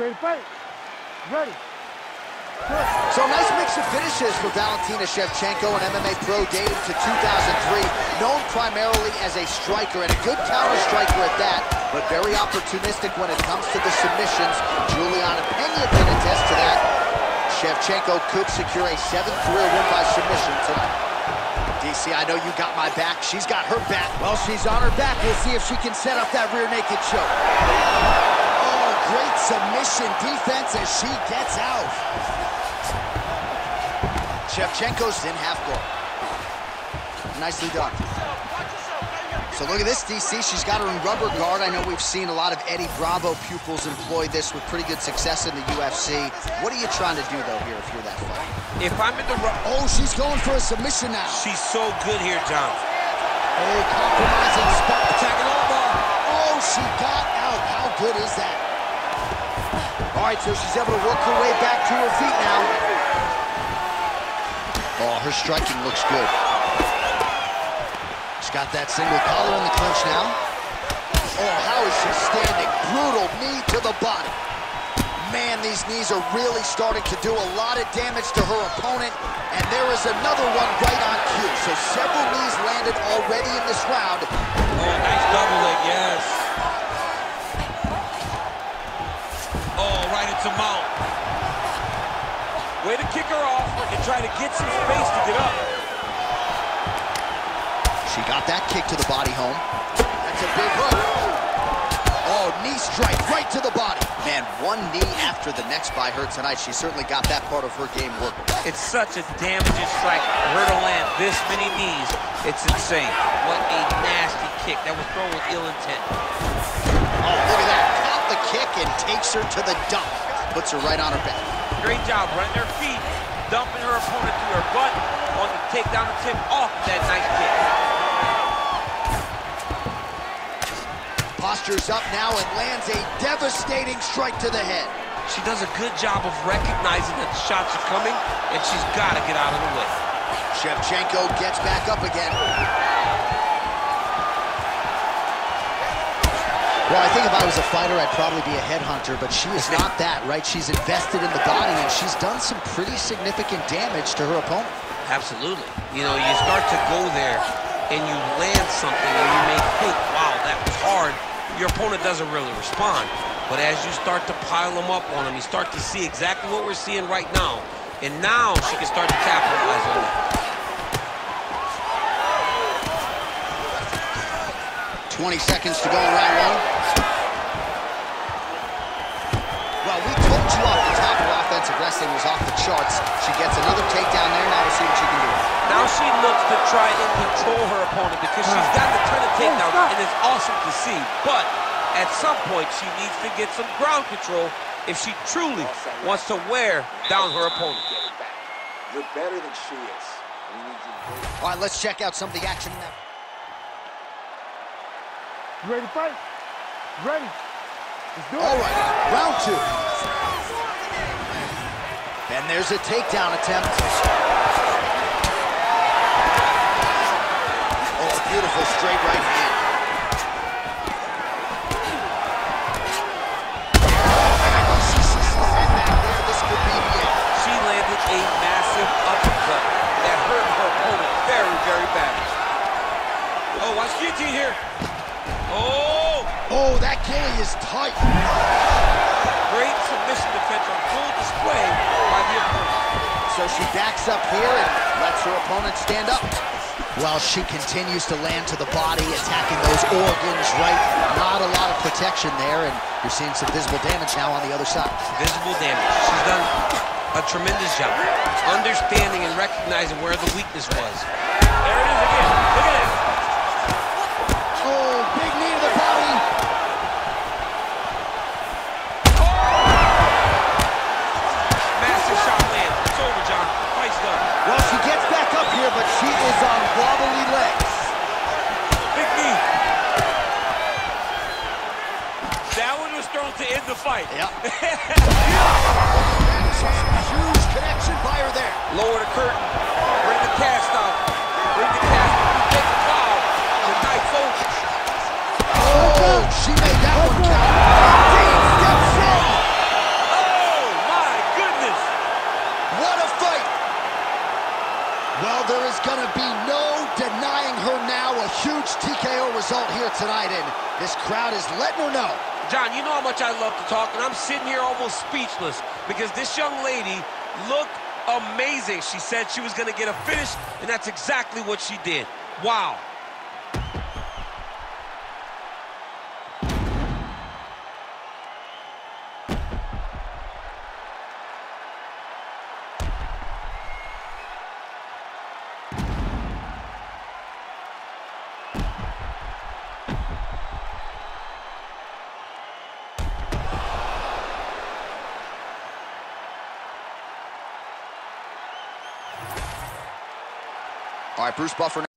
Ready to fight? Ready. So nice mix of finishes for Valentina Shevchenko, an MMA pro dating to 2003, known primarily as a striker and a good counter striker at that, but very opportunistic when it comes to the submissions. Julianna Peña can attest to that. Shevchenko could secure a seventh career win by submission tonight. DC, I know you got my back. She's got her back. Well, she's on her back. We'll see if she can set up that rear naked choke. Great submission defense as she gets out. Shevchenko's in half guard. Nicely done. So look at this, DC. She's got her in rubber guard. I know we've seen a lot of Eddie Bravo pupils employ this with pretty good success in the UFC. What are you trying to do, though, here if you're that far? If I'm in the... Oh, she's going for a submission now. She's so good here, John. Oh, compromising spot. Attacking all. Oh, she got out. How good is that? All right, so she's able to work her way back to her feet now. Oh, her striking looks good. She's got that single collar in the clinch now. Oh, how is she standing? Brutal knee to the body. Man, these knees are really starting to do a lot of damage to her opponent, and there is another one right on cue. So several knees landed already in this round. Oh, nice double leg, yes. Mount. Way to kick her off and try to get some space to get up. She got that kick to the body home. That's a big hook. Oh, knee strike right to the body. Man, one knee after the next by her tonight. She certainly got that part of her game working. It's such a damaging strike for her to land this many knees. It's insane. What a nasty kick. That was thrown with ill intent. Oh, look at that. Kick and takes her to the dump. Puts her right on her back. Great job running her feet, dumping her opponent to her butt on the takedown attempt off that nice kick. Postures up now and lands a devastating strike to the head. She does a good job of recognizing that the shots are coming, and she's got to get out of the way. Shevchenko gets back up again. Well, I think if I was a fighter, I'd probably be a headhunter, but she is not that, right? She's invested in the body, and she's done some pretty significant damage to her opponent. Absolutely. You know, you start to go there, and you land something, and you may think, wow, that was hard. Your opponent doesn't really respond. But as you start to pile them up on them, you start to see exactly what we're seeing right now. And now she can start to capitalize on that. 20 seconds to go in round one. Well, we told you off the top her offensive wrestling was off the charts. She gets another takedown there. Now we'll see what she can do. Now she looks to try and control her opponent because she's got a ton of takedown, and it's awesome to see. But at some point, she needs to get some ground control if she truly wants to wear down her opponent. You're better than she is. We need you to All right, let's check out some of the action in that. You ready to fight? Ready. Let's do it. All right, round two. And there's a takedown attempt. Oh, a beautiful straight right hand. This could be the end. She landed a massive uppercut that hurt her opponent very, very badly. Oh, watch guillotine here. Oh, Oh, that gilly is tight. great submission defense on full display by the opponent. So she backs up here and lets her opponent stand up. While she continues to land to the body, attacking those organs, right? Not a lot of protection there, and you're seeing some visible damage now on the other side. Visible damage. She's done a tremendous job understanding and recognizing where the weakness was. There it is again. Look at it. This crowd is letting her know. John, you know how much I love to talk, and I'm sitting here almost speechless because this young lady looked amazing. She said she was going to get a finish, and that's exactly what she did. Wow. All right, Bruce Buffer.